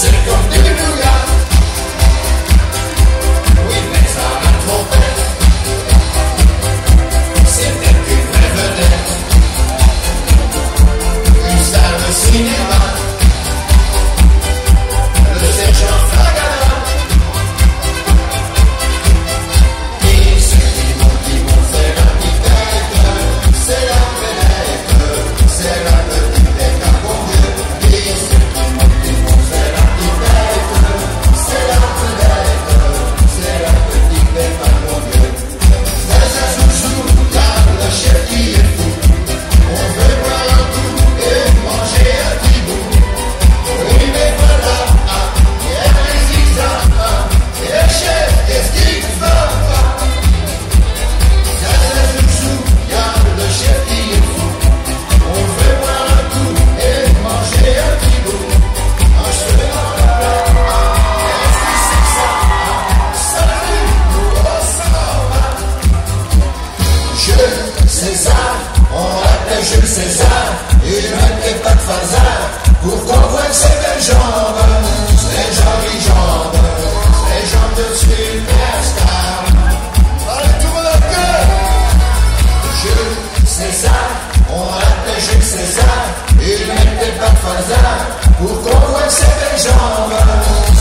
cerca. César, on l'appelle Jules César, il mettait pas de hasard pour qu'on voit ses belles jambes, ses jolies jambes, ses jambes de superstar. Allez, tout le monde Jules César, on l'appelle Jules César, il mettait pas de hasard pour qu'on voit ses belles jambes.